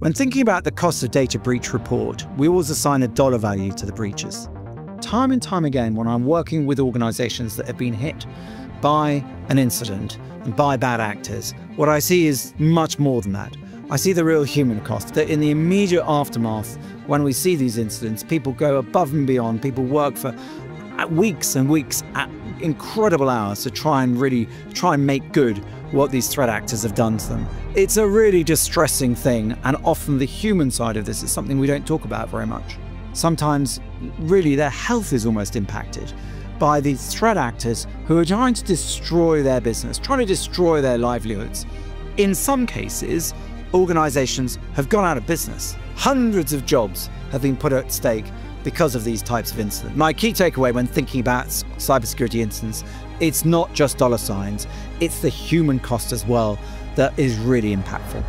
When thinking about the cost of data breach report, we always assign a dollar value to the breaches. Time and time again, when I'm working with organizations that have been hit by an incident and by bad actors, what I see is much more than that. I see the real human cost, that in the immediate aftermath, when we see these incidents, people go above and beyond, people work for uh, weeks and weeks at incredible hours to try and really try and make good what these threat actors have done to them. It's a really distressing thing, and often the human side of this is something we don't talk about very much. Sometimes, really, their health is almost impacted by these threat actors who are trying to destroy their business, trying to destroy their livelihoods. In some cases, organizations have gone out of business. Hundreds of jobs have been put at stake because of these types of incidents. My key takeaway when thinking about cybersecurity incidents, it's not just dollar signs, it's the human cost as well that is really impactful.